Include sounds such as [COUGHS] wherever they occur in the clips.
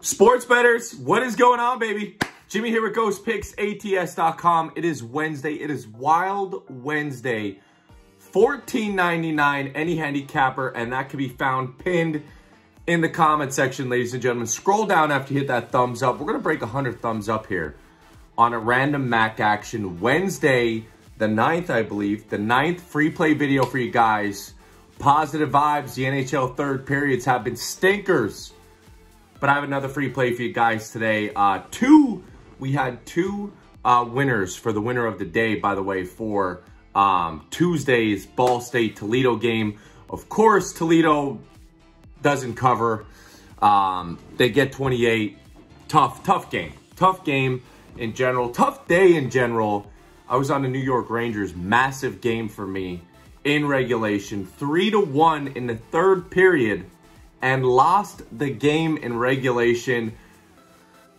Sports betters, what is going on, baby? Jimmy here with Ghost Picks, ATS.com. It is Wednesday. It is Wild Wednesday. $14.99 any handicapper, and that can be found pinned in the comment section, ladies and gentlemen. Scroll down after you hit that thumbs up. We're going to break 100 thumbs up here on a random MAC action Wednesday, the 9th, I believe. The 9th free play video for you guys. Positive vibes. The NHL third periods have been stinkers. But I have another free play for you guys today. Uh, two, we had two uh, winners for the winner of the day, by the way, for um, Tuesday's Ball State Toledo game. Of course, Toledo doesn't cover. Um, they get 28. Tough, tough game. Tough game in general. Tough day in general. I was on the New York Rangers. Massive game for me in regulation. 3 to one in the third period and lost the game in regulation.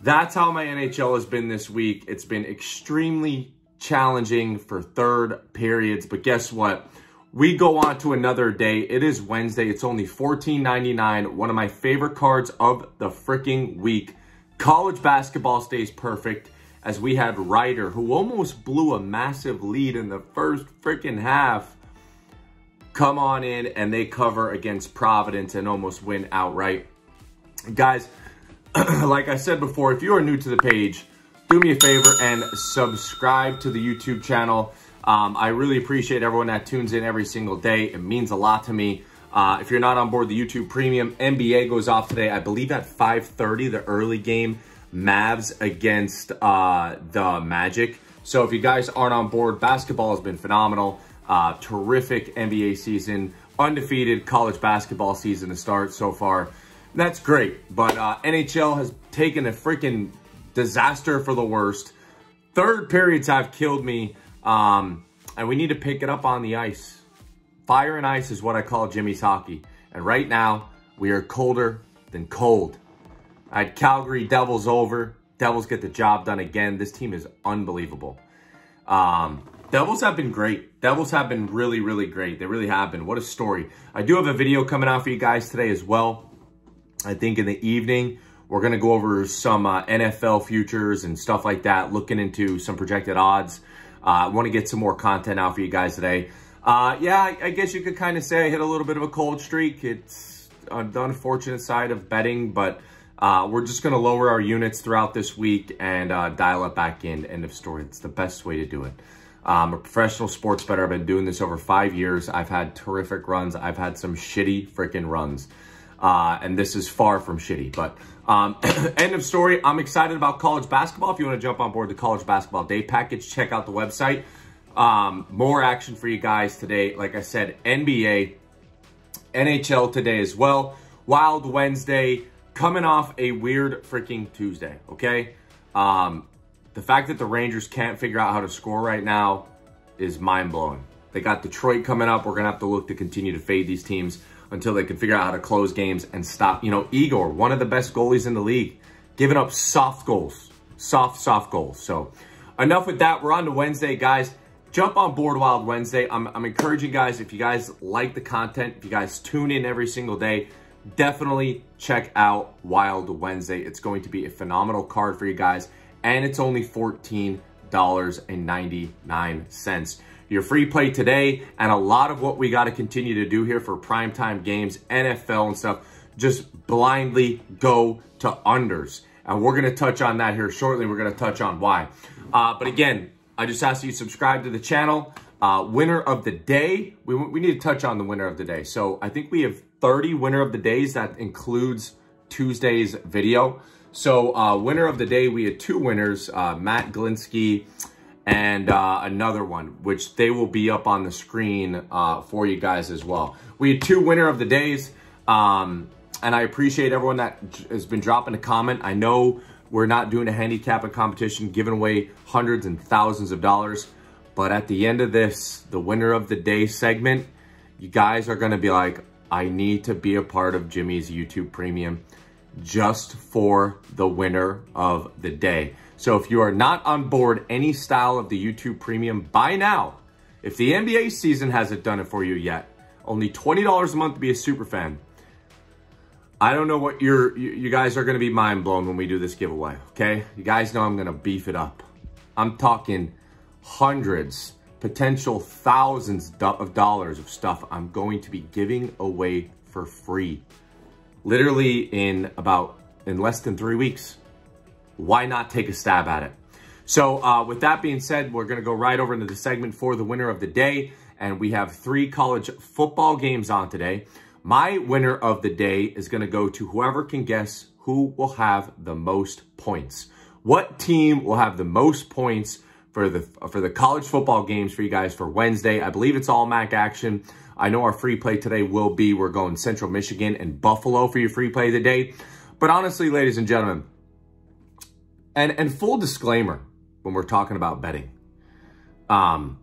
That's how my NHL has been this week. It's been extremely challenging for third periods. But guess what? We go on to another day. It is Wednesday. It's only $14.99. One of my favorite cards of the freaking week. College basketball stays perfect as we had Rider, who almost blew a massive lead in the first freaking half, come on in and they cover against Providence and almost win outright. Guys, [CLEARS THROAT] like I said before, if you are new to the page, do me a favor and subscribe to the YouTube channel. Um, I really appreciate everyone that tunes in every single day. It means a lot to me. Uh, if you're not on board the YouTube Premium, NBA goes off today. I believe at 5.30, the early game, Mavs against uh, the Magic. So if you guys aren't on board, basketball has been phenomenal. Uh, terrific NBA season. Undefeated college basketball season to start so far. That's great. But uh, NHL has taken a freaking disaster for the worst. Third periods have killed me, um, and we need to pick it up on the ice. Fire and ice is what I call Jimmy's hockey. And right now, we are colder than cold. I had Calgary Devils over. Devils get the job done again. This team is unbelievable. Um, Devils have been great. Devils have been really, really great. They really have been. What a story. I do have a video coming out for you guys today as well. I think in the evening, we're going to go over some uh, NFL futures and stuff like that, looking into some projected odds. Uh, I want to get some more content out for you guys today. Uh, yeah, I, I, guess you could kind of say I hit a little bit of a cold streak. It's the unfortunate side of betting, but uh, we're just going to lower our units throughout this week and uh, dial it back in. End of story. It's the best way to do it. I'm a professional sports bettor. I've been doing this over five years. I've had terrific runs. I've had some shitty freaking runs. Uh, and this is far from shitty. But um, [COUGHS] end of story. I'm excited about college basketball. If you want to jump on board the college basketball day package, check out the website. Um, more action for you guys today. Like I said, NBA, NHL today as well. Wild Wednesday, coming off a weird freaking Tuesday, okay? Um, the fact that the Rangers can't figure out how to score right now is mind-blowing. They got Detroit coming up. We're going to have to look to continue to fade these teams until they can figure out how to close games and stop. You know, Igor, one of the best goalies in the league, giving up soft goals. Soft, soft goals. So enough with that. We're on to Wednesday, guys. Jump on board Wild Wednesday. I'm, I'm encouraging guys, if you guys like the content, if you guys tune in every single day, definitely check out Wild Wednesday. It's going to be a phenomenal card for you guys, and it's only $14.99 your free play today, and a lot of what we got to continue to do here for primetime games, NFL and stuff, just blindly go to unders. And we're going to touch on that here shortly. We're going to touch on why. Uh, but again, I just ask you to subscribe to the channel. Uh, winner of the day, we, we need to touch on the winner of the day. So I think we have 30 winner of the days. That includes Tuesday's video. So uh, winner of the day, we had two winners, uh, Matt Glinsky and uh, another one, which they will be up on the screen uh, for you guys as well. We had two winner of the days, um, and I appreciate everyone that has been dropping a comment. I know we're not doing a handicapping competition, giving away hundreds and thousands of dollars, but at the end of this, the winner of the day segment, you guys are going to be like, I need to be a part of Jimmy's YouTube Premium just for the winner of the day. So if you are not on board any style of the YouTube Premium by now, if the NBA season hasn't done it for you yet, only $20 a month to be a super fan. I don't know what you're, you, guys are going to be mind blown when we do this giveaway, okay? You guys know I'm going to beef it up. I'm talking hundreds, potential thousands of dollars of stuff I'm going to be giving away for free. Literally in about, in less than three weeks. Why not take a stab at it? So uh, with that being said, we're going to go right over into the segment for the winner of the day. And we have three college football games on today. My winner of the day is going to go to whoever can guess who will have the most points. What team will have the most points for the for the college football games for you guys for Wednesday? I believe it's all MAC action. I know our free play today will be we're going Central Michigan and Buffalo for your free play of the day. But honestly, ladies and gentlemen, and and full disclaimer when we're talking about betting, um,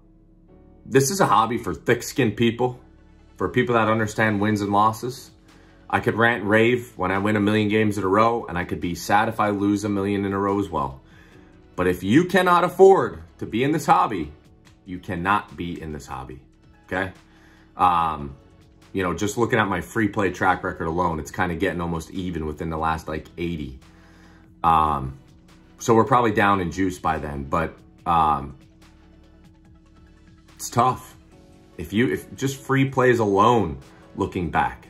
this is a hobby for thick-skinned people for people that understand wins and losses. I could rant rave when I win a million games in a row, and I could be sad if I lose a million in a row as well. But if you cannot afford to be in this hobby, you cannot be in this hobby, okay? Um, you know, just looking at my free play track record alone, it's kind of getting almost even within the last like 80. Um, so we're probably down in juice by then, but um, it's tough. If you, if just free plays alone, looking back,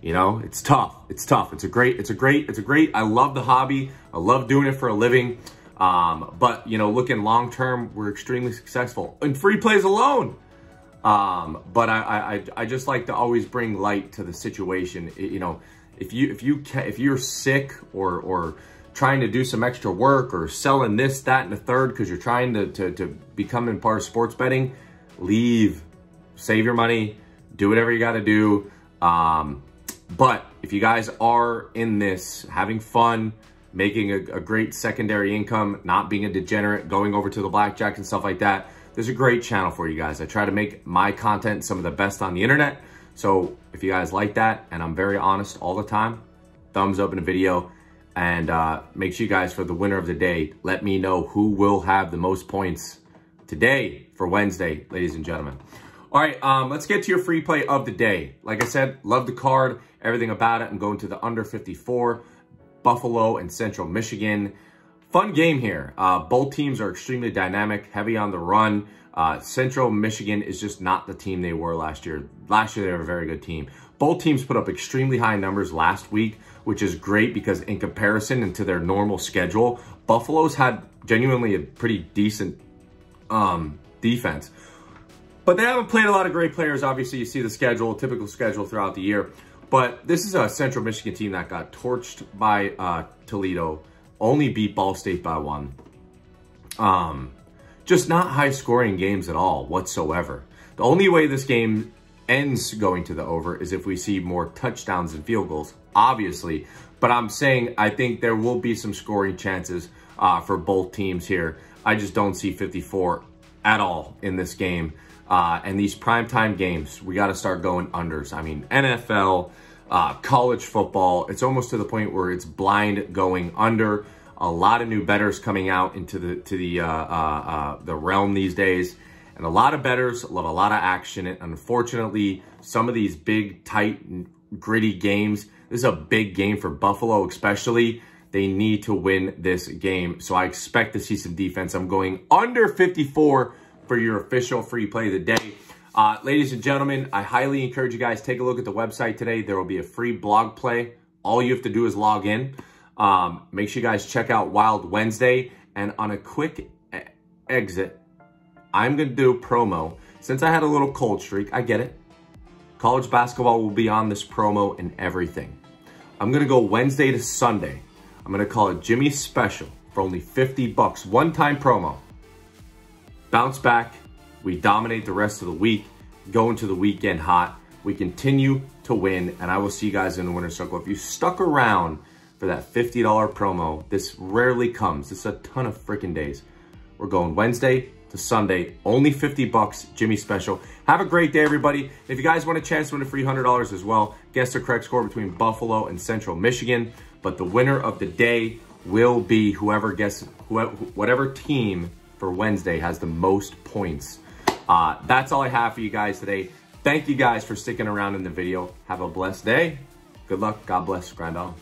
you know, it's tough. It's tough. It's a great, it's a great, it's a great, I love the hobby. I love doing it for a living. Um, but, you know, looking long term, we're extremely successful in free plays alone. Um, but I, I, I just like to always bring light to the situation. It, you know, if you, if you, if you're sick or, or trying to do some extra work or selling this, that, and the third, because you're trying to, to, to become in part of sports betting, leave save your money, do whatever you got to do. Um, but if you guys are in this, having fun, making a, a, great secondary income, not being a degenerate, going over to the blackjack and stuff like that, there's a great channel for you guys. I try to make my content some of the best on the internet. So if you guys like that, and I'm very honest all the time, thumbs up in the video. And uh, make sure you guys, for the winner of the day, let me know who will have the most points today for Wednesday, ladies and gentlemen. All right, um, let's get to your free play of the day. Like I said, love the card, everything about it. I'm going to the under 54, Buffalo and Central Michigan. Fun game here. Uh, both teams are extremely dynamic, heavy on the run. Uh, Central Michigan is just not the team they were last year. Last year, they were a very good team. Both teams put up extremely high numbers last week, which is great because in comparison and to their normal schedule, Buffalo's had genuinely a pretty decent um, defense. But they haven't played a lot of great players. Obviously, you see the schedule, typical schedule throughout the year. But this is a Central Michigan team that got torched by uh, Toledo, only beat Ball State by one. Um, just not high-scoring games at all whatsoever. The only way this game ends going to the over is if we see more touchdowns and field goals, obviously. But I'm saying I think there will be some scoring chances uh, for both teams here. I just don't see 54 at all in this game. Uh, and these primetime games, we got to start going unders. I mean, NFL, uh, college football, it's almost to the point where it's blind going under. A lot of new betters coming out into the to the uh, uh, uh the realm these days, and a lot of betters love a lot of action. And unfortunately, some of these big, tight, gritty games. This is a big game for Buffalo, especially. They need to win this game. So I expect to see some defense. I'm going under 54 for your official free play of the day. Uh, ladies and gentlemen, I highly encourage you guys, take a look at the website today. There will be a free blog play. All you have to do is log in. Um, make sure you guys check out Wild Wednesday. And on a quick e exit, I'm going to do a promo. Since I had a little cold streak, I get it. College basketball will be on this promo and everything. I'm going to go Wednesday to Sunday. I'm going to call it Jimmy Special for only 50 bucks. One-time promo bounce back. We dominate the rest of the week, go into the weekend hot. We continue to win, and I will see you guys in the winner circle. If you stuck around for that $50 promo, this rarely comes. This is a ton of freaking days. We're going Wednesday to Sunday, only 50 bucks, Jimmy special. Have a great day, everybody. If you guys want a chance to win a free $100 as well, guess the correct score between Buffalo and Central Michigan. But the winner of the day will be whoever gets, whoever, whatever team for Wednesday has the most points. Uh, that's all I have for you guys today. Thank you guys for sticking around in the video. Have a blessed day Good luck. God bless. Grind on.